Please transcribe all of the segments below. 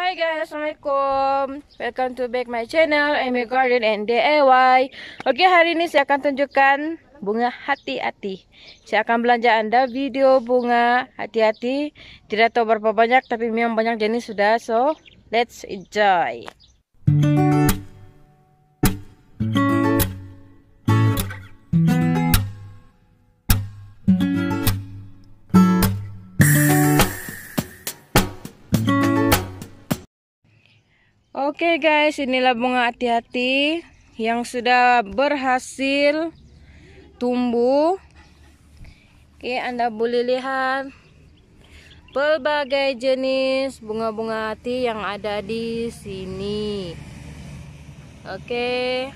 Hai guys, Assalamualaikum. Welcome to back my channel Amy Garden and DIY Oke, hari ini saya akan tunjukkan bunga hati-hati. Saya akan belanja anda video bunga hati-hati. Tidak tahu berapa banyak, tapi memang banyak jenis sudah So, let's enjoy Oke okay guys, inilah bunga hati-hati yang sudah berhasil tumbuh. Oke, Anda boleh lihat pelbagai jenis bunga-bunga hati yang ada di sini. Oke.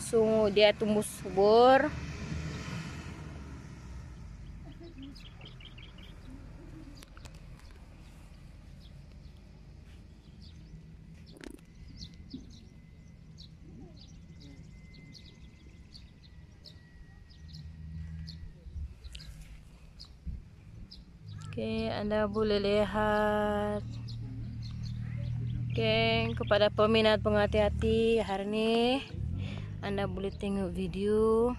Sungguh dia tumbuh subur. Oke, Anda boleh lihat. Oke, kepada peminat penghati-hati hari ini Anda boleh tengok video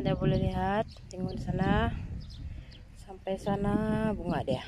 Anda boleh lihat tengok di sana. Sampai sana bunga dia.